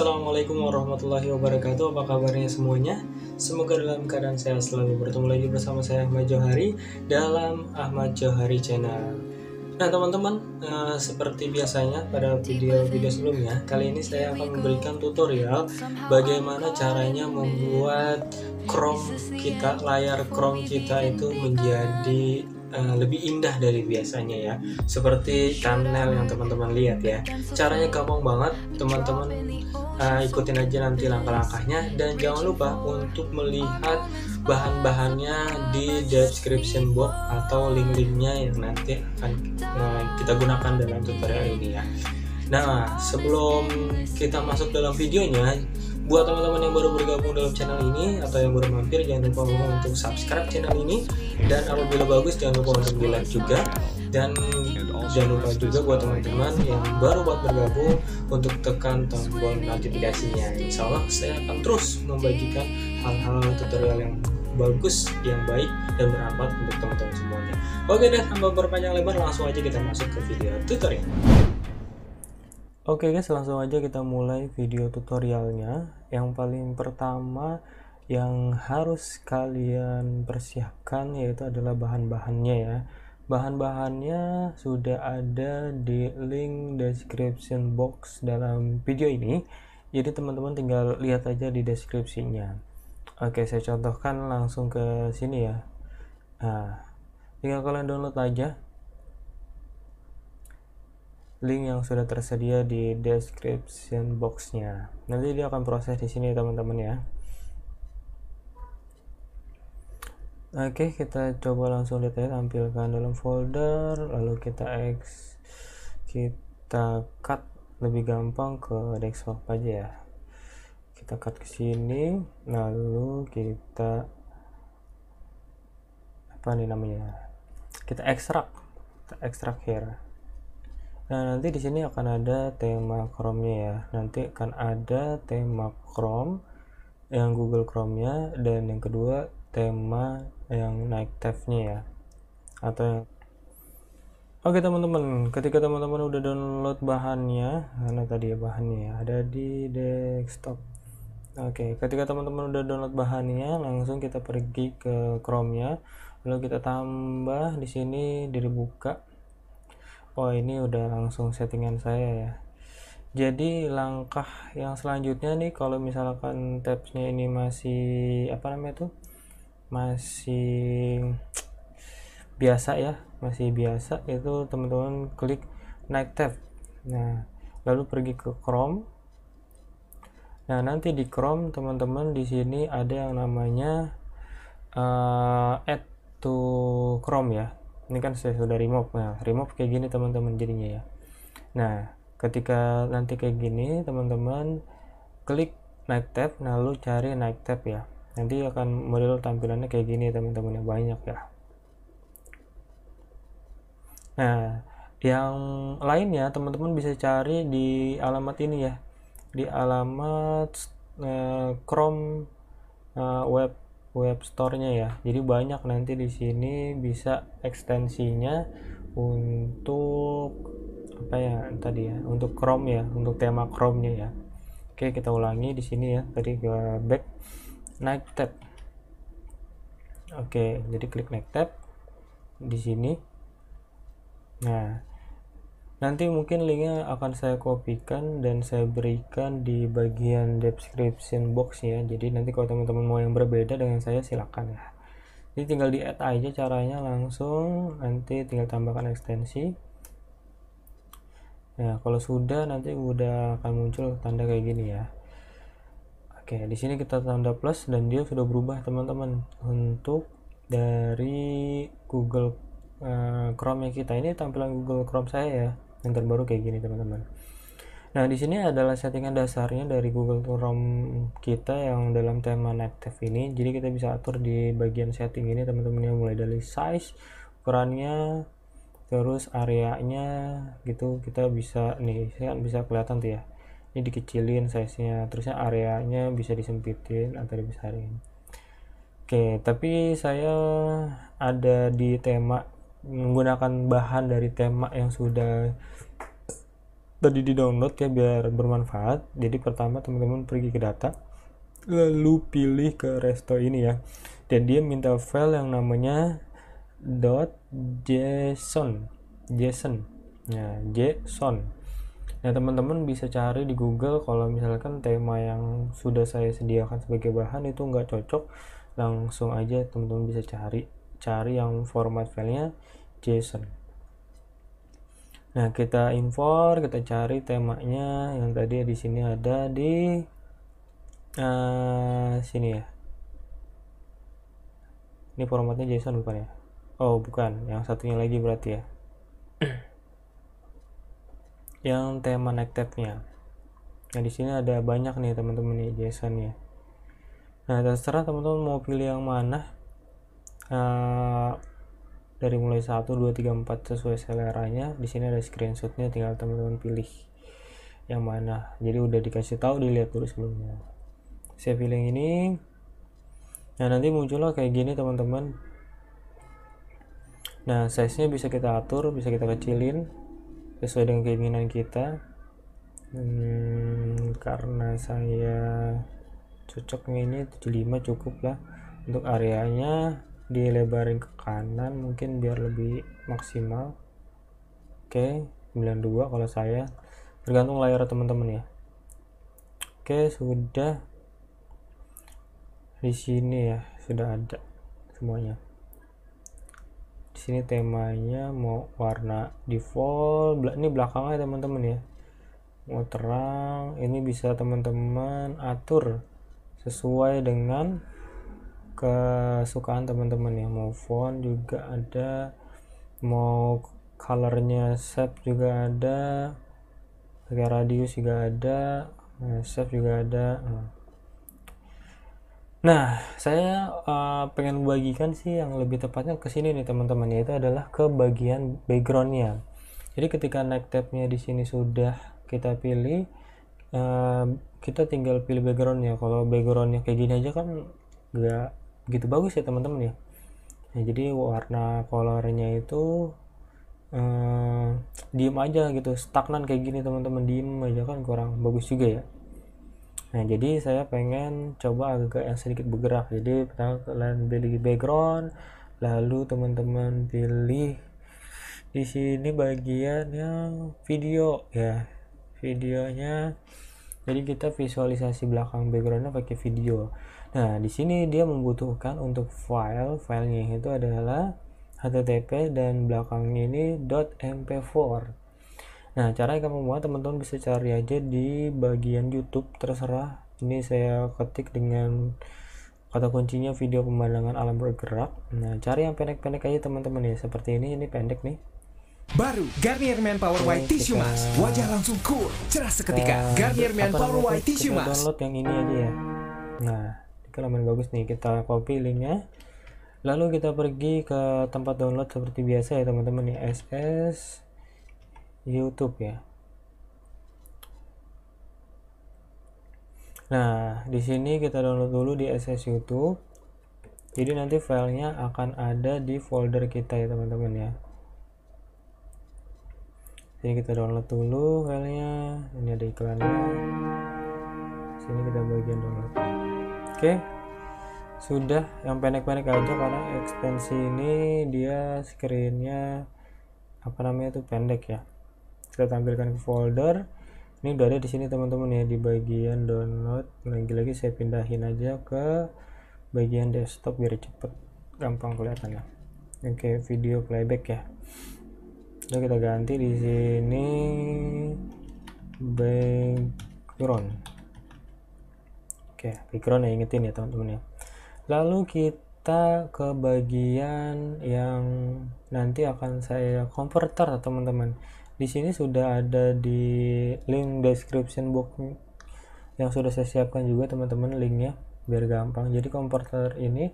Assalamualaikum warahmatullahi wabarakatuh. Apa kabarnya semuanya? Semoga dalam keadaan sehat selalu. Bertemu lagi bersama saya Ahmad Johari Dalam Ahmad Johari Channel. Nah teman-teman uh, Seperti biasanya pada video-video sebelumnya Kali ini saya akan memberikan tutorial Bagaimana caranya membuat Chrome kita Layar Chrome kita itu menjadi uh, lebih indah dari biasanya ya. Seperti thumbnail yang teman-teman lihat ya. Caranya gampang banget teman-teman uh, ikutin aja nanti langkah-langkahnya. Dan jangan lupa untuk melihat bahan-bahannya di description box atau link-linknya yang nanti akan uh, kita gunakan dalam tutorial ini ya. Nah, sebelum kita masuk dalam videonya, buat teman-teman yang baru bergabung dalam channel ini atau yang baru mampir jangan lupa untuk subscribe channel ini. Dan apabila bagus jangan lupa untuk di like juga. Dan jangan lupa juga buat teman-teman yang baru buat bergabung untuk tekan tombol notifikasinya. Insya Allah saya akan terus membagikan hal-hal tutorial yang bagus, yang baik dan bermanfaat untuk teman-teman semuanya. Oke deh tanpa berpanjang lebar langsung aja kita masuk ke video tutorial Oke guys langsung aja kita mulai video tutorialnya. Yang paling pertama yang harus kalian persiapkan yaitu adalah bahan-bahannya ya. Bahan-bahannya sudah ada di link description box dalam video ini. Jadi teman-teman tinggal lihat aja di deskripsinya. Oke saya contohkan langsung ke sini ya. Nah tinggal kalian download aja link yang sudah tersedia di description boxnya. Nanti dia akan proses di sini teman-teman ya. Oke kita coba langsung lihat ya tampilkan dalam folder lalu kita X kita cut. Lebih gampang ke desktop aja ya. Kita cut ke sini lalu kita apa nih namanya? Kita ekstrak kita ekstrak here Nah, nanti di sini akan ada tema Chrome-nya ya. Nanti akan ada tema Chrome yang Google Chrome-nya dan yang kedua tema yang naik tab-nya ya. Atau yang Oke teman-teman, ketika teman-teman udah download bahannya, mana tadi ya bahannya ya, ada di desktop. Oke, ketika teman-teman udah download bahannya, langsung kita pergi ke Chrome-nya, lalu kita tambah di sini diri buka oh ini udah langsung settingan saya ya. Jadi langkah yang selanjutnya nih kalau misalkan tabsnya ini masih apa namanya tuh masih biasa ya masih biasa itu teman-teman klik naik tab. Nah lalu pergi ke Chrome. Nah nanti di Chrome teman-teman di sini ada yang namanya uh, add to Chrome ya ini kan sudah remove. Nah remove kayak gini teman-teman jadinya ya. Nah ketika nanti kayak gini teman-teman klik naik tab lalu cari naik tab ya. Nanti akan model tampilannya kayak gini teman-teman yang banyak ya. Nah yang lainnya teman-teman bisa cari di alamat ini ya. Di alamat uh, Chrome uh, web web store-nya ya. Jadi banyak nanti di sini bisa ekstensinya untuk apa ya tadi ya, untuk Chrome ya, untuk tema Chrome-nya ya. Oke, kita ulangi di sini ya. Tadi ke back naik tab. Oke, jadi klik naik tab di sini. Nah, nanti mungkin linknya akan saya kopikan dan saya berikan di bagian description box ya. Jadi nanti kalau teman-teman mau yang berbeda dengan saya silakan ya. Jadi tinggal di add aja caranya langsung. Nanti tinggal tambahkan ekstensi. Ya kalau sudah nanti udah akan muncul tanda kayak gini ya. Oke di sini kita tanda plus dan dia sudah berubah teman-teman. Untuk dari Google uh, Chrome kita. Ini tampilan Google Chrome saya ya yang terbaru kayak gini teman-teman. Nah di sini adalah settingan dasarnya dari Google Chrome kita yang dalam tema native ini. Jadi kita bisa atur di bagian setting ini teman-teman yang mulai dari size ukurannya terus areanya gitu. Kita bisa nih saya kan bisa kelihatan tuh ya. Ini dikecilin size nya terusnya areanya bisa disempitin atau dibesarin. Oke tapi saya ada di tema menggunakan bahan dari tema yang sudah tadi di download ya biar bermanfaat. Jadi pertama teman-teman pergi ke data lalu pilih ke resto ini ya. Dan dia minta file yang namanya .json json. Nah json. Nah teman-teman bisa cari di google kalau misalkan tema yang sudah saya sediakan sebagai bahan itu nggak cocok langsung aja teman-teman bisa cari cari yang format filenya json Nah, kita import, kita cari temanya yang tadi di sini ada di uh, sini ya. Ini formatnya JSON bukan ya? Oh, bukan. Yang satunya lagi berarti ya. yang tema next tab-nya. Nah, di sini ada banyak nih teman-teman nih JSON ya. Nah, terserah teman-teman mau pilih yang mana. Uh, dari mulai 1 2 3 4 sesuai seleranya di sini ada screenshotnya tinggal teman-teman pilih yang mana. Jadi udah dikasih tahu dilihat dulu sebelumnya. Saya pilih ini. Nah nanti muncullah kayak gini teman-teman. Nah size nya bisa kita atur bisa kita kecilin sesuai dengan keinginan kita. Hmm, karena saya cocoknya ini 75 cukup lah untuk areanya dilebarin ke kanan mungkin biar lebih maksimal. Oke 92 kalau saya. Tergantung layar teman-teman ya. Oke sudah. Di sini ya sudah ada semuanya. Di sini temanya mau warna default. Ini belakangnya teman-teman ya. Mau terang ini bisa teman-teman atur sesuai dengan kesukaan teman-teman ya. Mau font juga ada mau colornya shape juga ada pakai radius juga ada nah, juga ada. Nah saya uh, pengen bagikan sih yang lebih tepatnya ke sini nih teman-teman yaitu adalah ke bagian backgroundnya. Jadi ketika next tabnya di sini sudah kita pilih uh, kita tinggal pilih backgroundnya. Kalau backgroundnya kayak gini aja kan nggak begitu bagus ya teman-teman ya. Nah, jadi warna colornya itu uh, diem aja gitu stagnan kayak gini teman-teman diem aja kan kurang bagus juga ya. Nah jadi saya pengen coba agak yang sedikit bergerak. Jadi pertama kalian pilih background lalu teman-teman pilih di sini bagian yang video ya. Videonya jadi kita visualisasi belakang backgroundnya pakai video Nah, di sini dia membutuhkan untuk file, filenya itu adalah http dan belakangnya ini .mp4. Nah, cara yang kamu buat teman-teman bisa cari aja di bagian YouTube terserah. Ini saya ketik dengan kata kuncinya video pemandangan alam bergerak. Nah, cari yang pendek-pendek aja teman-teman ya. Seperti ini, ini pendek nih. Baru Garnier Men Power White Tissue Mask. Wajah langsung cool, cerah seketika. Garnier Men Power White Tissue Mask. download yang ini aja ya. Nah, kalau main bagus nih kita copy linknya lalu kita pergi ke tempat download seperti biasa ya teman-teman nih SS YouTube ya nah di sini kita download dulu di SS YouTube jadi nanti filenya akan ada di folder kita ya teman-teman ya Jadi kita download dulu filenya. Ini ada iklannya. Sini kita bagian download. Oke. Sudah yang pendek-pendek aja karena ekstensi ini dia screennya apa namanya itu pendek ya. Kita tampilkan ke folder. Ini udah ada di sini teman-teman ya. Di bagian download lagi-lagi saya pindahin aja ke bagian desktop biar cepet gampang kelihatannya oke video playback ya udah kita ganti di sini background Oke, background ya ingetin ya teman-teman ya. Lalu kita ke bagian yang nanti akan saya converter teman-teman. Di sini sudah ada di link description box yang sudah saya siapkan juga teman-teman linknya biar gampang. Jadi converter ini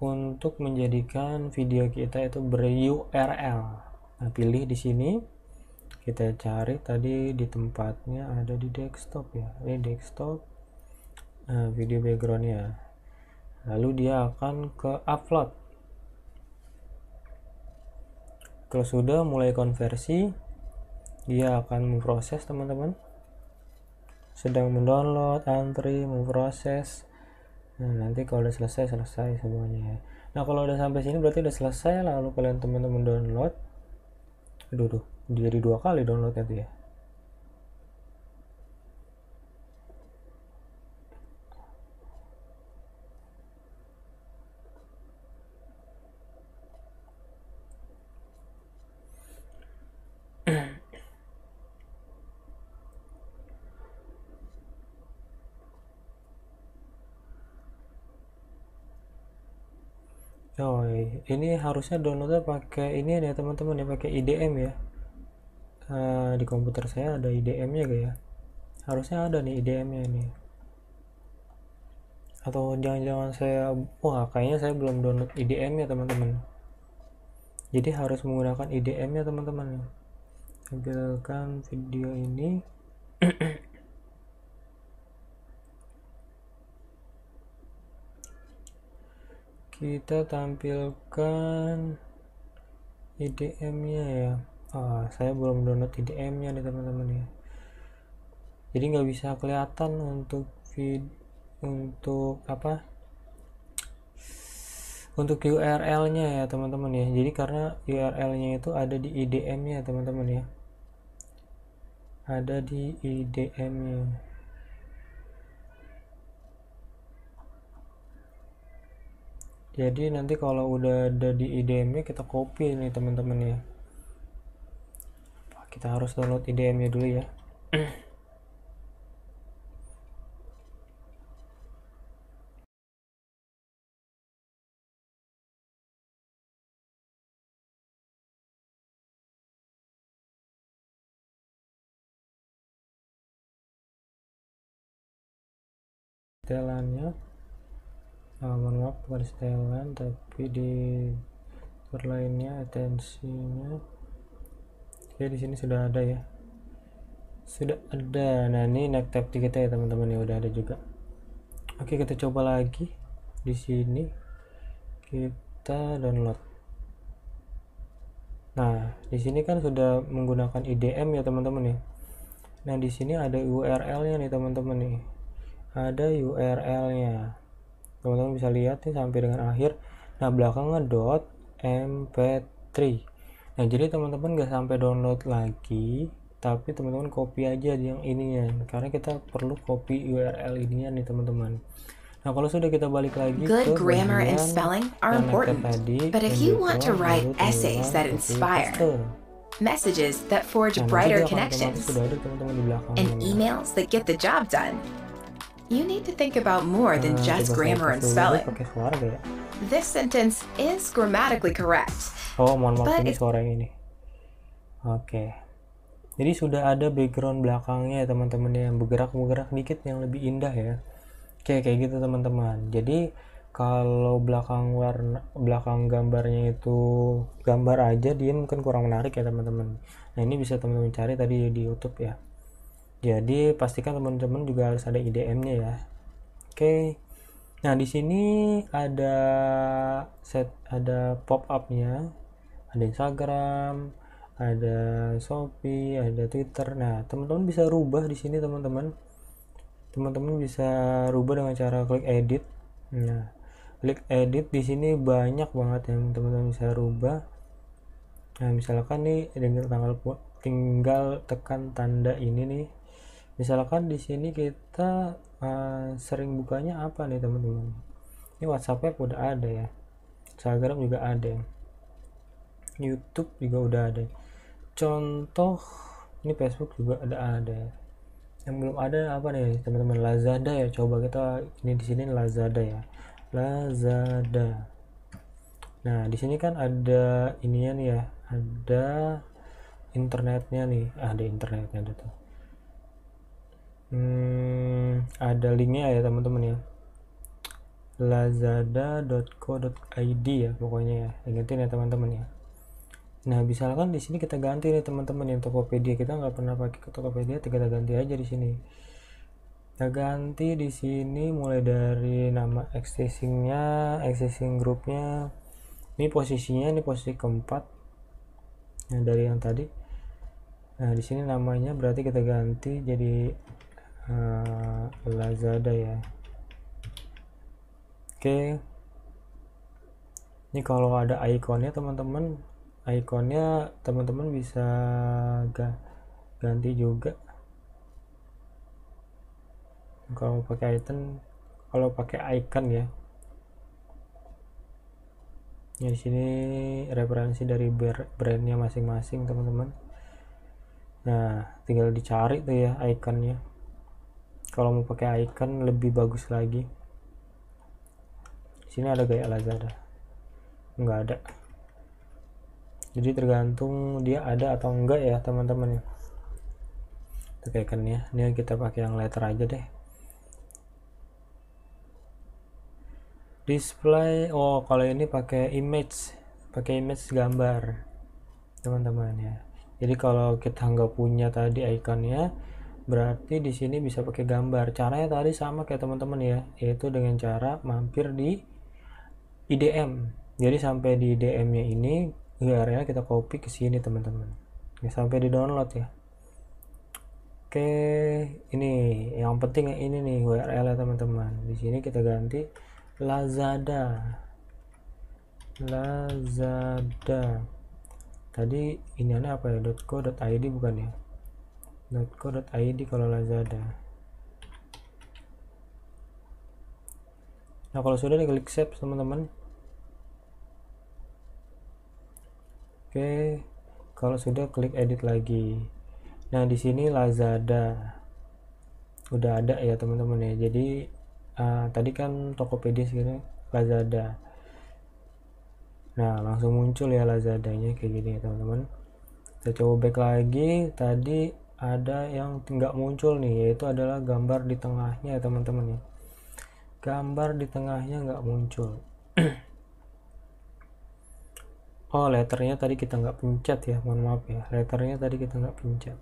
untuk menjadikan video kita itu ber URL. Nah, pilih di sini. Kita cari tadi di tempatnya ada di desktop ya. Ini desktop nah, video backgroundnya. Lalu dia akan ke upload. Kalau sudah mulai konversi dia akan memproses teman-teman. Sedang mendownload antri memproses. Nah nanti kalau udah selesai selesai semuanya. Ya nah kalau udah sampai sini berarti udah selesai lalu kalian teman-teman download aduh tuh jadi dua kali downloadnya tuh ya Oh, ini harusnya downloadnya pakai ini ya teman-teman ya pakai IDM ya. Uh, di komputer saya ada IDM-nya gak ya? Harusnya ada nih IDM-nya ini. Atau jangan-jangan saya, wah kayaknya saya belum download IDM ya teman-teman. Jadi harus menggunakan IDM ya teman-teman. Tampilkan video ini. kita tampilkan IDM nya ya. Oh, saya belum download IDM nya nih teman-teman ya. Jadi nggak bisa kelihatan untuk vid untuk apa? Untuk URL nya ya teman-teman ya. Jadi karena URL nya itu ada di IDM nya teman-teman ya. Ada di IDM nya jadi nanti kalau udah ada di IDM nya kita copy nih teman-teman ya. Kita harus download IDM nya dulu ya uh, mohon maaf bukan setelan tapi di lainnya atensinya oke di sini sudah ada ya. Sudah ada. Nah ini neck tab kita ya teman-teman ya udah ada juga. Oke kita coba lagi. Di sini kita download. Nah di sini kan sudah menggunakan IDM ya teman-teman ya. Nah di sini ada URL nya nih teman-teman nih. Ada URL nya teman-teman bisa lihat nih sampai dengan akhir. Nah belakangnya dot mp3 nah jadi teman-teman gak sampai download lagi tapi teman-teman copy aja yang ininya. Karena kita perlu copy URL ininya nih teman-teman. Nah, kalau sudah kita balik lagi Good ke grammar and spelling are important, tadi, but if you want to write essays that inspire, messages that forge Nah, brighter connections, ada teman-teman di belakang and emails that get the job done, you need to think about more than Nah, just grammar and spelling. This sentence is grammatically correct, Oh, mohon maaf ini suara ini. Oke. Jadi sudah ada background belakangnya ya teman-teman yang bergerak-bergerak dikit yang lebih indah ya. Oke, kayak gitu teman-teman. Jadi kalau belakang warna belakang gambarnya itu gambar aja dia mungkin kurang menarik ya teman-teman. Nah, ini bisa teman-teman cari tadi di YouTube ya. Jadi pastikan teman-teman juga harus ada IDM-nya ya. Oke. Nah, di sini ada set ada pop up-nya. Ada Instagram, ada Shopee, ada Twitter. Nah, teman-teman bisa rubah di sini teman-teman. Teman-teman bisa rubah dengan cara klik edit. Nah, klik edit di sini banyak banget yang teman-teman bisa rubah. Nah, misalkan nih dengan tanggal tinggal tekan tanda ini nih. Misalkan di sini kita uh, sering bukanya apa nih teman-teman? Ini WhatsApp-nya udah ada ya. Instagram juga ada. YouTube juga udah ada. Contoh ini Facebook juga ada ada. Yang belum ada apa nih teman-teman Lazada ya. Coba kita ini di sini Lazada ya. Lazada. Nah, di sini kan ada ininya nih ya. Ada internetnya nih. Ah, ada internetnya tuh. Hmm, ada linknya ya teman-teman ya. lazada.co.id ya pokoknya ya. Ingetin ya teman-teman ya. Nah misalkan di sini kita ganti nih teman-teman yang Tokopedia. Kita nggak pernah pakai ke Tokopedia kita ganti aja di sini. Kita ganti di sini mulai dari nama accessingnya accessing grupnya ini posisinya ini posisi keempat. Yang dari yang tadi. Nah di sini namanya berarti kita ganti jadi uh, Lazada ya. Oke. Ini kalau ada ikonnya teman-teman ikonnya teman-teman bisa ganti juga. Kalau pakai item kalau pakai icon ya. Ya di sini referensi dari brandnya masing-masing teman-teman. Nah tinggal dicari tuh ya ikonnya kalau mau pakai icon lebih bagus lagi. Sini ada gaya Lazada. Nggak ada. Jadi tergantung dia ada atau enggak ya teman-teman ya. Untuk iconnya ini kita pakai yang letter aja deh. Display oh kalau ini pakai image. Pakai image gambar teman-teman ya. Jadi kalau kita nggak punya tadi ikonnya berarti di sini bisa pakai gambar. Caranya tadi sama kayak teman-teman ya yaitu dengan cara mampir di IDM jadi sampai di IDM nya ini URL kita copy ke sini teman-teman. Ya, sampai di download ya. Oke ini yang penting ini nih URL ya teman-teman. Di sini kita ganti Lazada. Lazada. Tadi ini apa ya .co.id bukan ya .co.id kalau Lazada? Nah kalau sudah diklik save teman-teman. Oke kalau sudah klik edit lagi. Nah di sini Lazada. Udah ada ya teman-teman ya. Jadi uh, tadi kan Tokopedia segini Lazada. Nah langsung muncul ya Lazadanya kayak gini ya teman-teman. Kita coba back lagi. Tadi ada yang nggak muncul nih yaitu adalah gambar di tengahnya ya teman-teman ya. Gambar di tengahnya nggak muncul. Oh letternya tadi kita nggak pencet ya. Mohon maaf ya. Letternya tadi kita nggak pencet.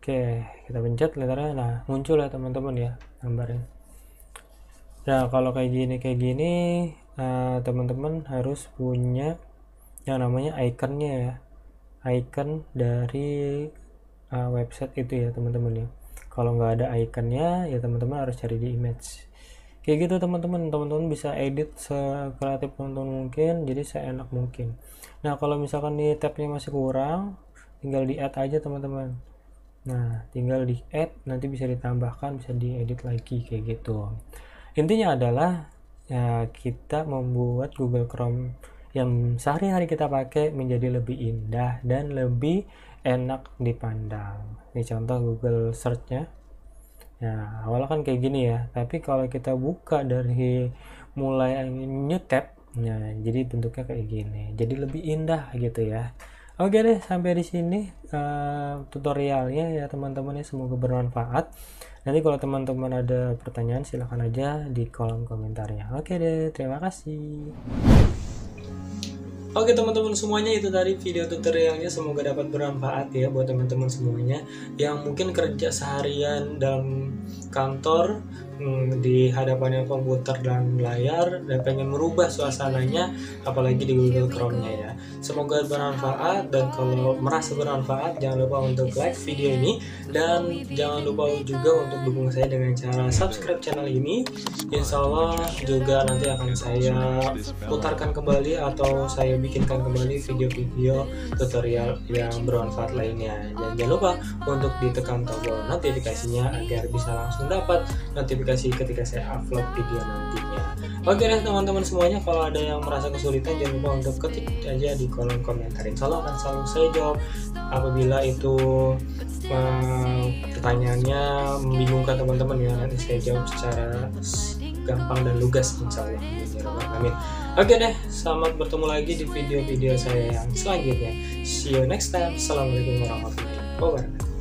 Oke kita pencet letternya. Nah muncul ya teman-teman ya gambarnya. Nah kalau kayak gini kayak gini Eh, teman-teman harus punya yang namanya ikonnya ya icon dari uh, website itu ya teman-teman ya. Kalau nggak ada ikonnya ya teman-teman harus cari di image. Kayak gitu teman-teman. Teman-teman bisa edit sekreatif teman-teman mungkin jadi seenak mungkin. Nah kalau misalkan di tabnya masih kurang tinggal di add aja teman-teman. Nah tinggal di add nanti bisa ditambahkan bisa diedit lagi kayak gitu. Intinya adalah ya kita membuat Google Chrome yang sehari-hari kita pakai menjadi lebih indah dan lebih enak dipandang. Ini contoh Google Search-nya. Ya, awalnya kan kayak gini ya, tapi kalau kita buka dari mulai new tab, ya, jadi bentuknya kayak gini. Jadi lebih indah gitu ya. Oke deh, sampai di sini uh, tutorialnya ya teman-teman ya semoga bermanfaat. Nanti kalau teman-teman ada pertanyaan silahkan aja di kolom komentarnya. Oke deh, terima kasih. Oke teman-teman semuanya itu tadi video tutorialnya. Semoga dapat bermanfaat ya buat teman-teman semuanya yang mungkin kerja seharian dalam kantor hmm, di hadapannya komputer dan layar dan pengen merubah suasananya apalagi di Google Chrome-nya ya. Semoga bermanfaat dan kalau merasa bermanfaat jangan lupa untuk like video ini dan jangan lupa juga untuk dukung saya dengan cara subscribe channel ini. Insya Allah juga nanti akan saya putarkan kembali atau saya bikinkan kembali video-video tutorial yang bermanfaat lainnya. Dan jangan lupa untuk ditekan tombol notifikasinya agar bisa langsung dapat notifikasi notifikasi ketika saya upload video nantinya. Oke deh teman-teman semuanya kalau ada yang merasa kesulitan jangan lupa untuk ketik aja di kolom komentar insya Allah akan selalu saya jawab. Apabila itu uh, pertanyaannya membingungkan teman-teman ya nanti saya jawab secara gampang dan lugas insya Allah. Amin oke deh selamat bertemu lagi di video-video saya yang selanjutnya. See you next time. Assalamualaikum warahmatullahi wabarakatuh